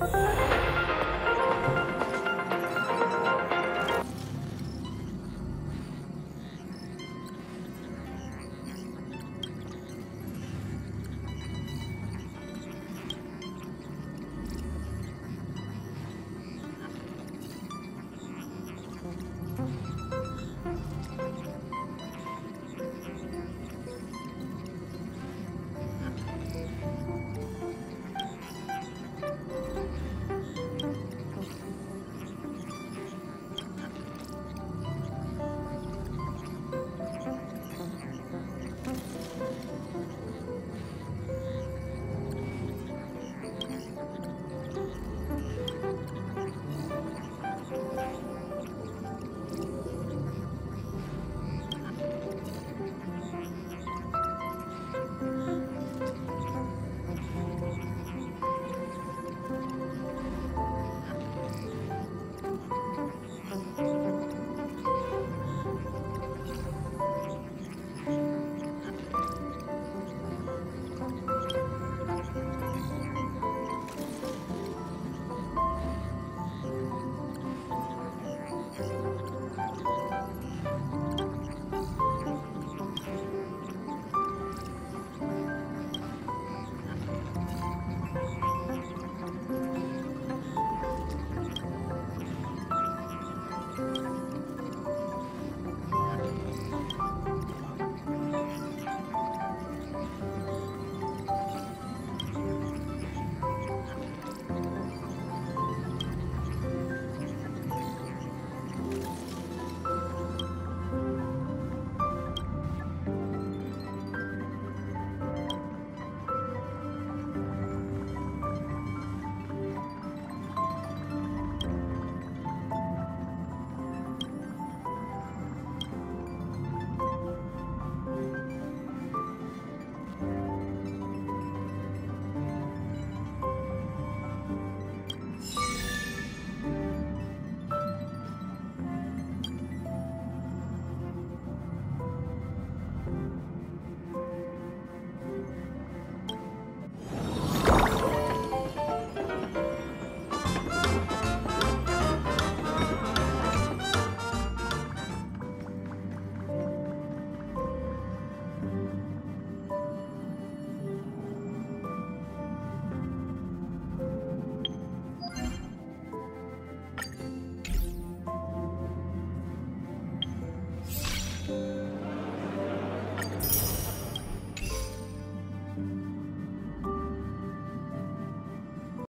哈哈哈。